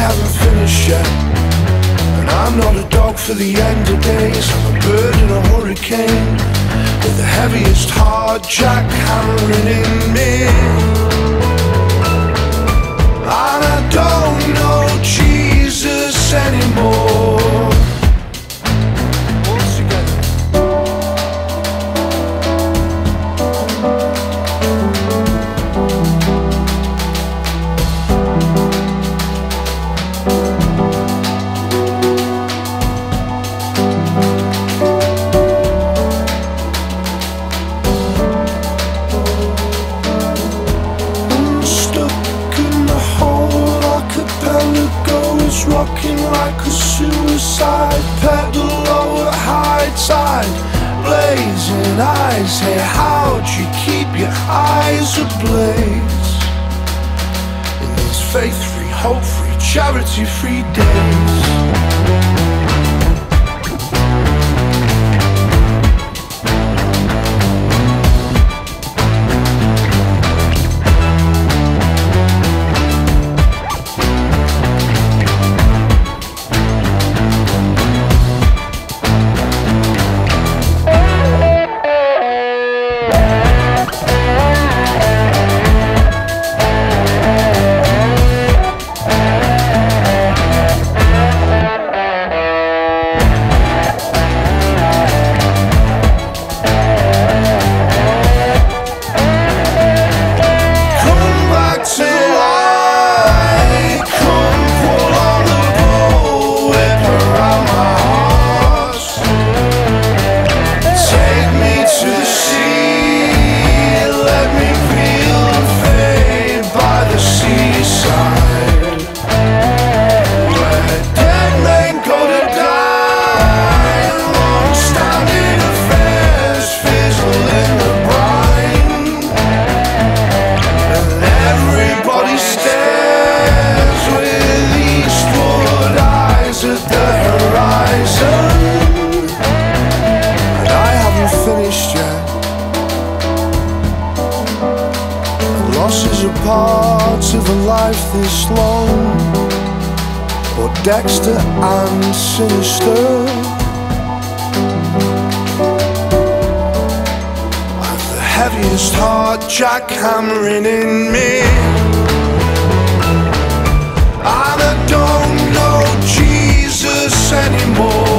haven't finished yet. And I'm not a dog for the end of days. I'm a bird in a hurricane. With the heaviest hard jack hammering in me. Suicide pedalo at high tide. Blazing eyes, hey, how'd you keep your eyes ablaze? In these faith-free, hope-free, charity-free days. And loss is a part of a life this long. Or Dexter and Sinister. I've the heaviest heart jackhammering in me. And I don't know Jesus anymore.